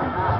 Yeah.